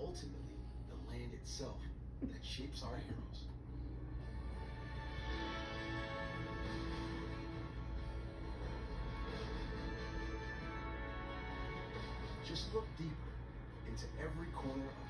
ultimately the land itself that shapes our heroes. Just look deeper into every corner of.